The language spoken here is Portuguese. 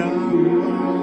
da lua.